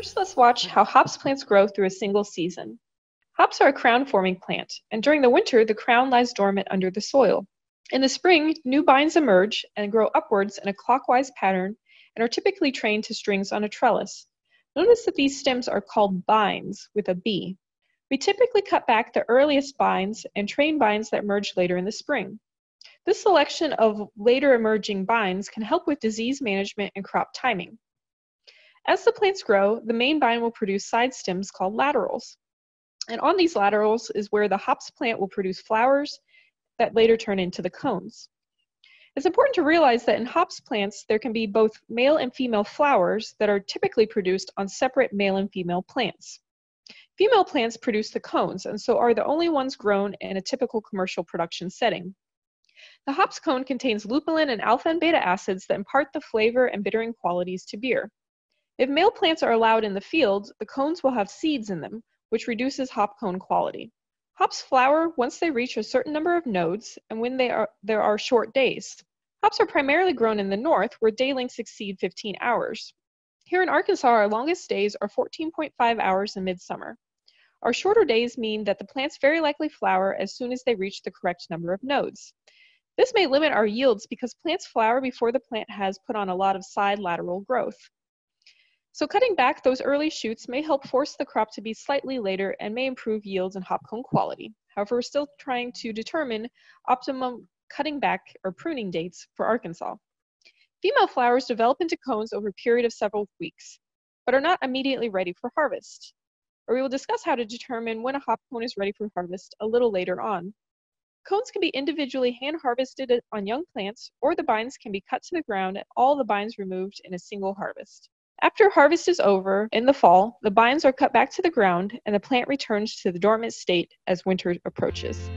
First, let's watch how hops plants grow through a single season. Hops are a crown-forming plant, and during the winter, the crown lies dormant under the soil. In the spring, new bines emerge and grow upwards in a clockwise pattern and are typically trained to strings on a trellis. Notice that these stems are called bines with a B. We typically cut back the earliest bines and train bines that emerge later in the spring. This selection of later emerging bines can help with disease management and crop timing. As the plants grow, the main vine will produce side stems called laterals. And on these laterals is where the hops plant will produce flowers that later turn into the cones. It's important to realize that in hops plants, there can be both male and female flowers that are typically produced on separate male and female plants. Female plants produce the cones and so are the only ones grown in a typical commercial production setting. The hops cone contains lupulin and alpha and beta acids that impart the flavor and bittering qualities to beer. If male plants are allowed in the field, the cones will have seeds in them, which reduces hop cone quality. Hops flower once they reach a certain number of nodes and when are, there are short days. Hops are primarily grown in the north where day lengths exceed 15 hours. Here in Arkansas, our longest days are 14.5 hours in midsummer. Our shorter days mean that the plants very likely flower as soon as they reach the correct number of nodes. This may limit our yields because plants flower before the plant has put on a lot of side lateral growth. So cutting back those early shoots may help force the crop to be slightly later and may improve yields and hop cone quality. However, we're still trying to determine optimum cutting back or pruning dates for Arkansas. Female flowers develop into cones over a period of several weeks, but are not immediately ready for harvest. Or we will discuss how to determine when a hop cone is ready for harvest a little later on. Cones can be individually hand harvested on young plants, or the bines can be cut to the ground and all the bines removed in a single harvest. After harvest is over in the fall, the bines are cut back to the ground and the plant returns to the dormant state as winter approaches.